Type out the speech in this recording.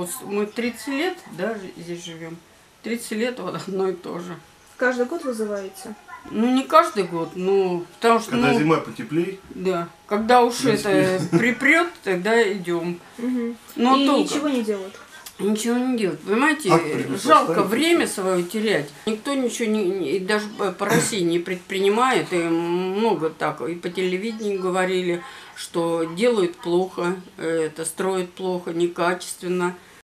Вот мы 30 лет, да, здесь живем. 30 лет вот одно и то же. Каждый год вызываете? Ну, не каждый год, но потому что, Когда ну, зима потеплее? да, когда уж это припрет, тогда идем. Угу. Ну, но а И только... ничего не делают? Ничего не делают. Понимаете, Акт жалко время свое терять. Никто ничего не, не- и даже по России не предпринимает. И много так. И по телевидению говорили, что делают плохо, э, это строят плохо, некачественно.